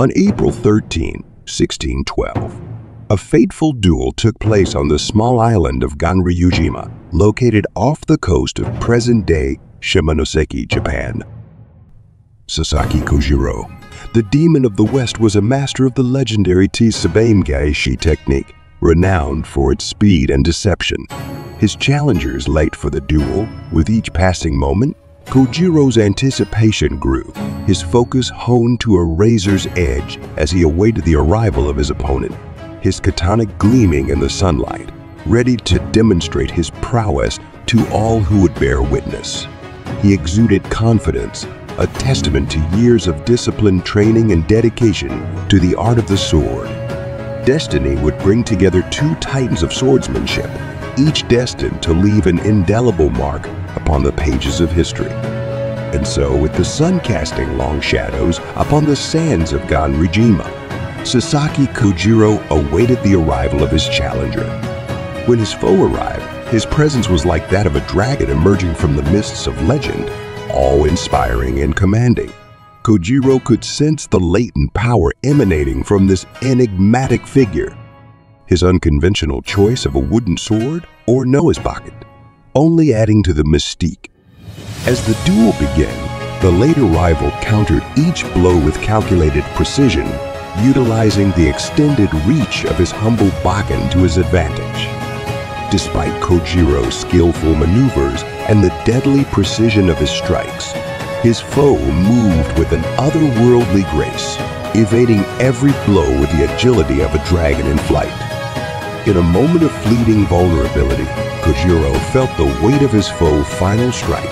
On April 13, 1612, a fateful duel took place on the small island of Ganryujima, located off the coast of present-day Shimonoseki, Japan. Sasaki Kojiro, the demon of the West, was a master of the legendary Tsubamegaeshi technique, renowned for its speed and deception. His challengers late for the duel, with each passing moment, Kojiro's anticipation grew, his focus honed to a razor's edge as he awaited the arrival of his opponent, his katana gleaming in the sunlight, ready to demonstrate his prowess to all who would bear witness. He exuded confidence, a testament to years of disciplined training and dedication to the art of the sword. Destiny would bring together two titans of swordsmanship, each destined to leave an indelible mark upon the pages of history. And so, with the sun casting long shadows upon the sands of Ganryujima, Sasaki Kojiro awaited the arrival of his challenger. When his foe arrived, his presence was like that of a dragon emerging from the mists of legend, awe-inspiring and commanding. Kojiro could sense the latent power emanating from this enigmatic figure. His unconventional choice of a wooden sword or Noah's pocket, only adding to the mystique. As the duel began, the later rival countered each blow with calculated precision, utilizing the extended reach of his humble bokken to his advantage. Despite Kojiro's skillful maneuvers and the deadly precision of his strikes, his foe moved with an otherworldly grace, evading every blow with the agility of a dragon in flight. In a moment of fleeting vulnerability, Kojiro felt the weight of his foe's final strike,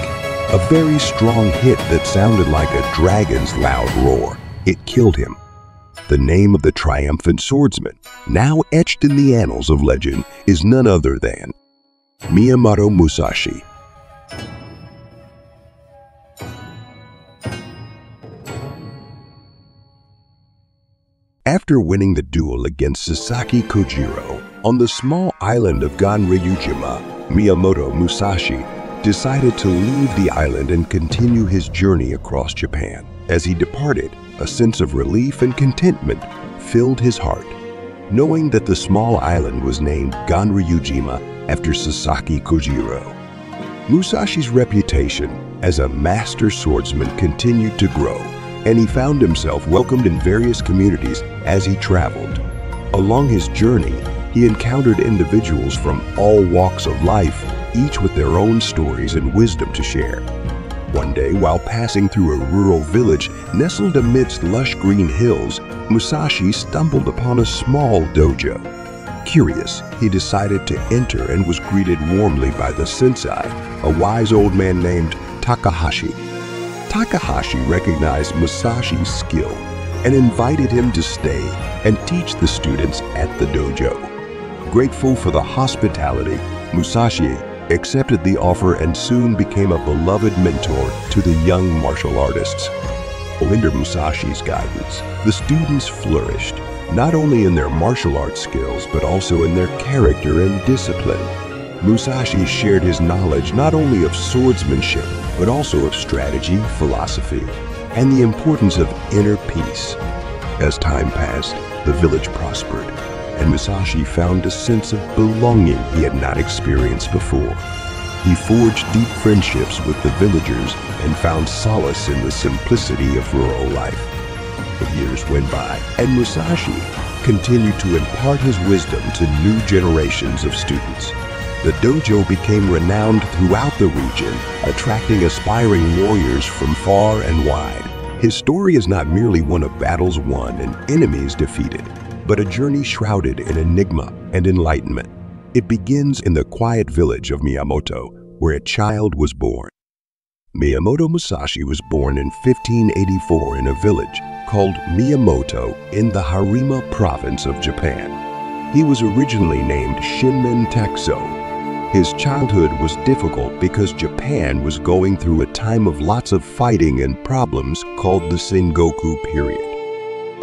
a very strong hit that sounded like a dragon's loud roar. It killed him. The name of the triumphant swordsman, now etched in the annals of legend, is none other than Miyamoto Musashi. After winning the duel against Sasaki Kojiro on the small island of Ganryujima, Miyamoto Musashi decided to leave the island and continue his journey across Japan. As he departed, a sense of relief and contentment filled his heart, knowing that the small island was named Ganryujima after Sasaki Kojiro. Musashi's reputation as a master swordsman continued to grow, and he found himself welcomed in various communities as he traveled. Along his journey, he encountered individuals from all walks of life, each with their own stories and wisdom to share. One day, while passing through a rural village nestled amidst lush green hills, Musashi stumbled upon a small dojo. Curious, he decided to enter and was greeted warmly by the sensei, a wise old man named Takahashi. Takahashi recognized Musashi's skill and invited him to stay and teach the students at the dojo. Grateful for the hospitality, Musashi accepted the offer and soon became a beloved mentor to the young martial artists. Under Musashi's guidance, the students flourished, not only in their martial arts skills, but also in their character and discipline. Musashi shared his knowledge not only of swordsmanship, but also of strategy, philosophy, and the importance of inner peace. As time passed, the village prospered, and Musashi found a sense of belonging he had not experienced before. He forged deep friendships with the villagers and found solace in the simplicity of rural life. The years went by, and Musashi continued to impart his wisdom to new generations of students. The dojo became renowned throughout the region, attracting aspiring warriors from far and wide. His story is not merely one of battles won and enemies defeated, but a journey shrouded in enigma and enlightenment. It begins in the quiet village of Miyamoto, where a child was born. Miyamoto Musashi was born in 1584 in a village called Miyamoto in the Harima province of Japan. He was originally named Shinmen Takezo. His childhood was difficult because Japan was going through a time of lots of fighting and problems called the Sengoku period.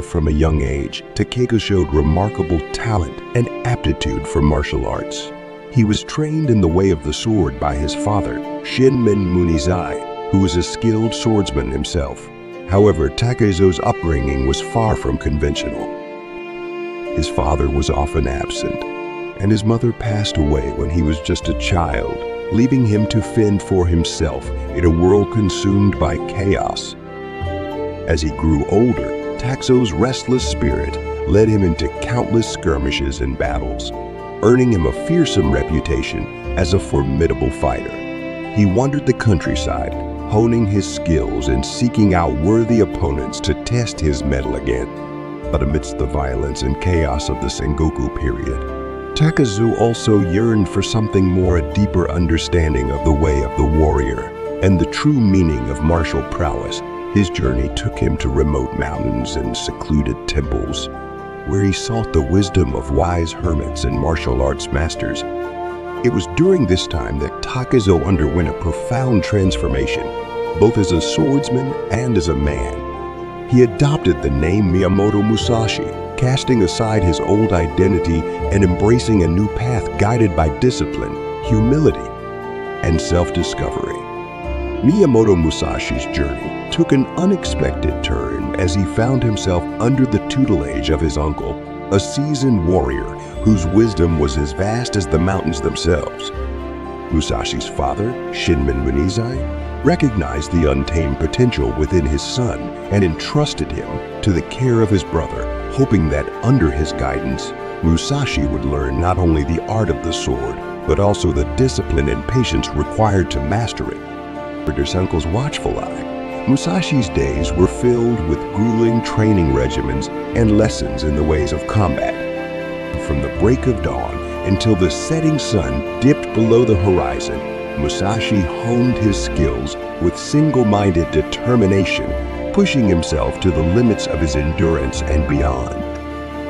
From a young age, Takezo showed remarkable talent and aptitude for martial arts. He was trained in the way of the sword by his father, Shinmen Munisai, who was a skilled swordsman himself. However, Takezo's upbringing was far from conventional. His father was often absent, and his mother passed away when he was just a child, leaving him to fend for himself in a world consumed by chaos. As he grew older, Takezo's restless spirit led him into countless skirmishes and battles, earning him a fearsome reputation as a formidable fighter. He wandered the countryside, honing his skills and seeking out worthy opponents to test his mettle again. But amidst the violence and chaos of the Sengoku period, Takezo also yearned for something more a deeper understanding of the way of the warrior and the true meaning of martial prowess. His journey took him to remote mountains and secluded temples, where he sought the wisdom of wise hermits and martial arts masters. It was during this time that Takezo underwent a profound transformation, both as a swordsman and as a man. He adopted the name Miyamoto Musashi, casting aside his old identity and embracing a new path guided by discipline, humility, and self-discovery. Miyamoto Musashi's journey took an unexpected turn as he found himself under the tutelage of his uncle, a seasoned warrior whose wisdom was as vast as the mountains themselves. Musashi's father, Shinmen Rinzai, recognized the untamed potential within his son and entrusted him to the care of his brother, hoping that under his guidance, Musashi would learn not only the art of the sword, but also the discipline and patience required to master it. Uncle's watchful eye, Musashi's days were filled with grueling training regimens and lessons in the ways of combat. From the break of dawn until the setting sun dipped below the horizon, Musashi honed his skills with single-minded determination pushing himself to the limits of his endurance and beyond.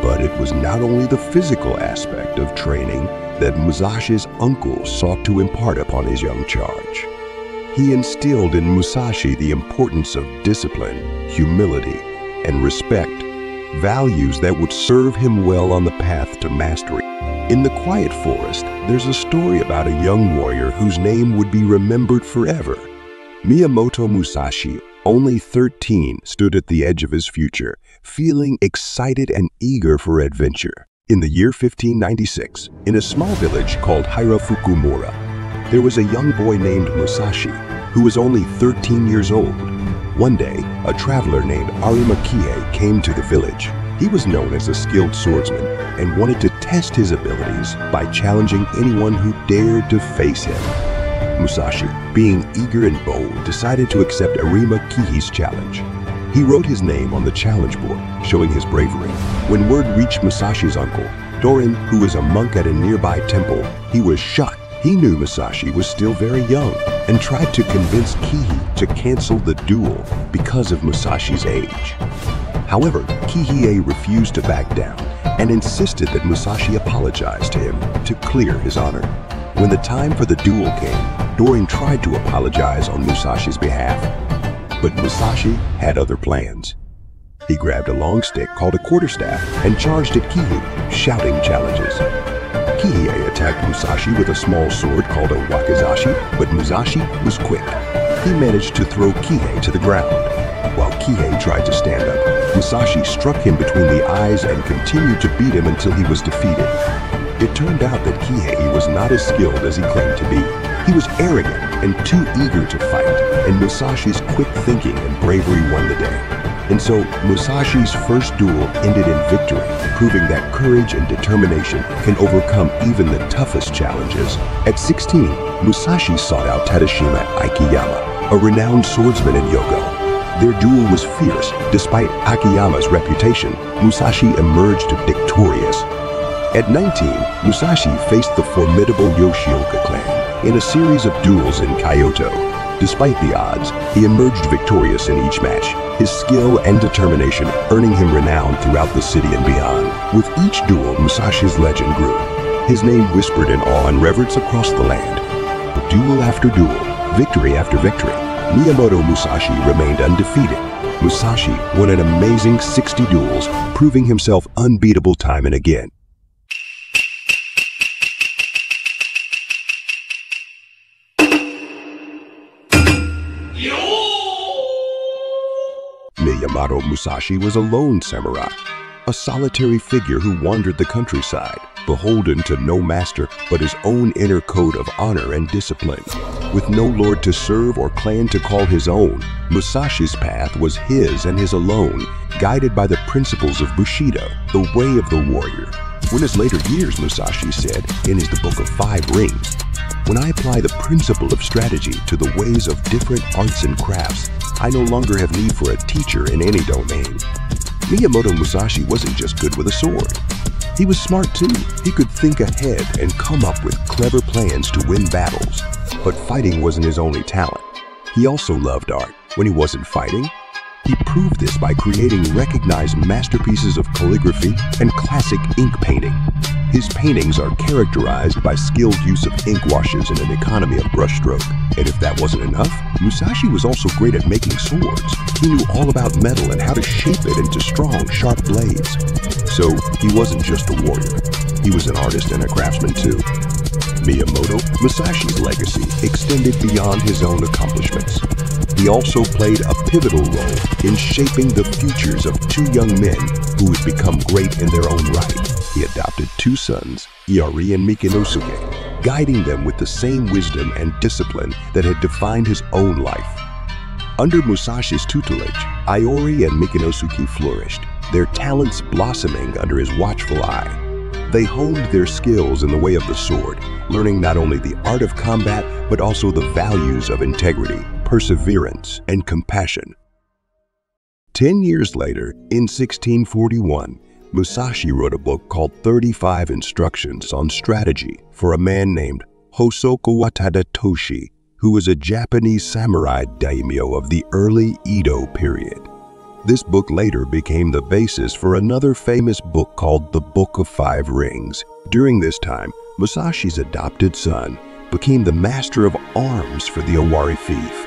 But it was not only the physical aspect of training that Musashi's uncle sought to impart upon his young charge. He instilled in Musashi the importance of discipline, humility, and respect, values that would serve him well on the path to mastery. In the quiet forest, there's a story about a young warrior whose name would be remembered forever. Miyamoto Musashi only 13 stood at the edge of his future, feeling excited and eager for adventure. In the year 1596, in a small village called Hirafukumura, there was a young boy named Musashi, who was only 13 years old. One day, a traveler named Arima Kihei came to the village. He was known as a skilled swordsman and wanted to test his abilities by challenging anyone who dared to face him. Musashi, being eager and bold, decided to accept Arima Kihei's challenge. He wrote his name on the challenge board, showing his bravery. When word reached Musashi's uncle, Dorin, who was a monk at a nearby temple, he was shocked. He knew Musashi was still very young and tried to convince Kihei to cancel the duel because of Musashi's age. However, Kihei refused to back down and insisted that Musashi apologize to him to clear his honor. When the time for the duel came, Dorin tried to apologize on Musashi's behalf. But Musashi had other plans. He grabbed a long stick called a quarterstaff and charged at Kihei, shouting challenges. Kihei attacked Musashi with a small sword called a wakizashi, but Musashi was quick. He managed to throw Kihei to the ground. While Kihei tried to stand up, Musashi struck him between the eyes and continued to beat him until he was defeated. It turned out that Kihei was not as skilled as he claimed to be. He was arrogant and too eager to fight, and Musashi's quick thinking and bravery won the day. And so, Musashi's first duel ended in victory, proving that courage and determination can overcome even the toughest challenges. At 16, Musashi sought out Tadashima Akiyama, a renowned swordsman in Yogo. Their duel was fierce. Despite Akiyama's reputation, Musashi emerged victorious, at 19, Musashi faced the formidable Yoshioka clan in a series of duels in Kyoto. Despite the odds, he emerged victorious in each match, his skill and determination earning him renown throughout the city and beyond. With each duel, Musashi's legend grew, his name whispered in awe and reverence across the land. But duel after duel, victory after victory, Miyamoto Musashi remained undefeated. Musashi won an amazing 60 duels, proving himself unbeatable time and again. Yamato Musashi was a lone samurai, a solitary figure who wandered the countryside, beholden to no master but his own inner code of honor and discipline. With no lord to serve or clan to call his own, Musashi's path was his and his alone, guided by the principles of Bushido, the way of the warrior. When his later years, Musashi said in his The Book of Five Rings, when I apply the principle of strategy to the ways of different arts and crafts, I no longer have need for a teacher in any domain. Miyamoto Musashi wasn't just good with a sword. He was smart too. He could think ahead and come up with clever plans to win battles. But fighting wasn't his only talent. He also loved art. When he wasn't fighting, he proved this by creating recognized masterpieces of calligraphy and classic ink painting. His paintings are characterized by skilled use of ink washes and an economy of brushstroke. And if that wasn't enough, Musashi was also great at making swords. He knew all about metal and how to shape it into strong, sharp blades. So he wasn't just a warrior. He was an artist and a craftsman too. Miyamoto, Musashi's legacy extended beyond his own accomplishments. He also played a pivotal role in shaping the futures of two young men who would become great in their own right. He adopted two sons, Iori and Mikinosuke, guiding them with the same wisdom and discipline that had defined his own life. Under Musashi's tutelage, Iori and Mikinosuke flourished, their talents blossoming under his watchful eye. They honed their skills in the way of the sword, learning not only the art of combat, but also the values of integrity, perseverance, and compassion. Ten years later, in 1641, Musashi wrote a book called 35 Instructions on Strategy for a man named Hosokawa Tadatoshi, who was a Japanese samurai daimyo of the early Edo period. This book later became the basis for another famous book called The Book of Five Rings. During this time, Musashi's adopted son became the master of arms for the Owari fief.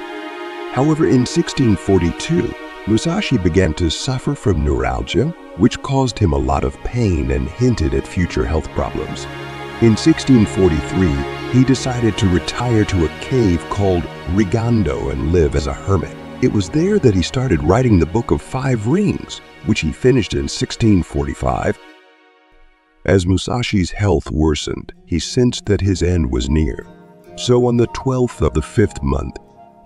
However, in 1642, Musashi began to suffer from neuralgia, which caused him a lot of pain and hinted at future health problems. In 1643, he decided to retire to a cave called Reigando and live as a hermit. It was there that he started writing the Book of Five Rings, which he finished in 1645. As Musashi's health worsened, he sensed that his end was near. So on the 12th of the fifth month,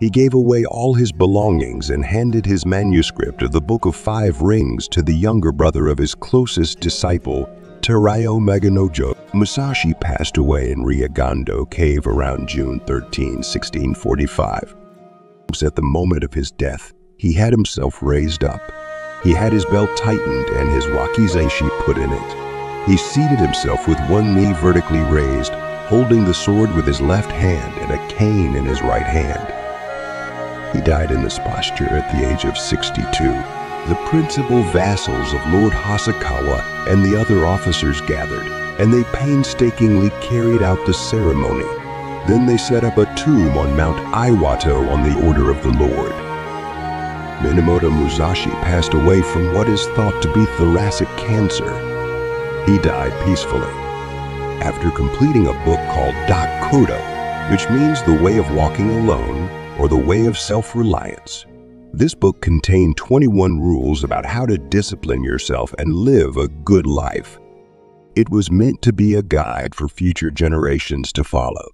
he gave away all his belongings and handed his manuscript of the Book of Five Rings to the younger brother of his closest disciple, Terao Magonojo. Musashi passed away in Reigando Cave around June 13, 1645 at the moment of his death, he had himself raised up. He had his belt tightened and his wakizashi put in it. He seated himself with one knee vertically raised, holding the sword with his left hand and a cane in his right hand. He died in this posture at the age of 62. The principal vassals of Lord Hosokawa and the other officers gathered, and they painstakingly carried out the ceremony then they set up a tomb on Mount Iwato on the order of the Lord. Minamoto Musashi passed away from what is thought to be thoracic cancer. He died peacefully after completing a book called Dokkodo, which means the way of walking alone or the way of self-reliance. This book contained 21 rules about how to discipline yourself and live a good life. It was meant to be a guide for future generations to follow.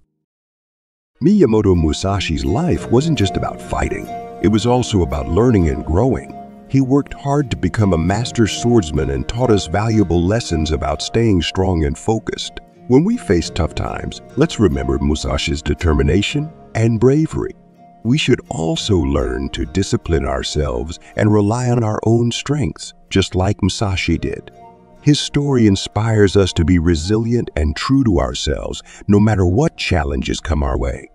Miyamoto Musashi's life wasn't just about fighting. It was also about learning and growing. He worked hard to become a master swordsman and taught us valuable lessons about staying strong and focused. When we face tough times, let's remember Musashi's determination and bravery. We should also learn to discipline ourselves and rely on our own strengths, just like Musashi did. His story inspires us to be resilient and true to ourselves no matter what challenges come our way.